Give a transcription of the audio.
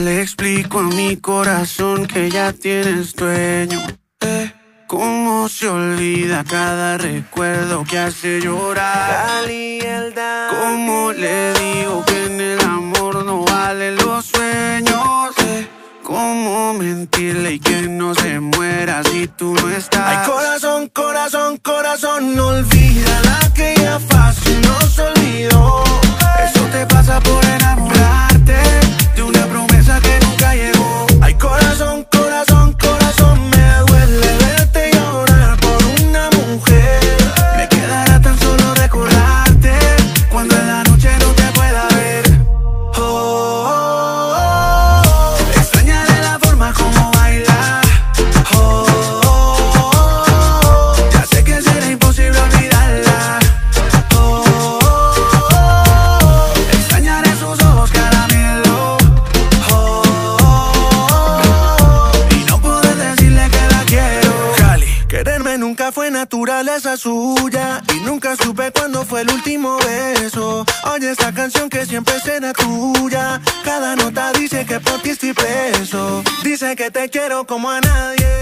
explico a mi corazón que ya tienes dueño? Eh, ¿Cómo se olvida cada recuerdo que hace llorar? ¿Cómo le digo que en el amor no valen los sueños? Eh, ¿Cómo mentirle y que no se muera si tú no estás? Ay, corazón, corazón, corazón, no nunca fue naturaleza suya Y nunca supe cuándo fue el último beso. Oye esta canción que siempre será tuya. Cada nota dice que por ti estoy preso. Dice que te quiero como a nadie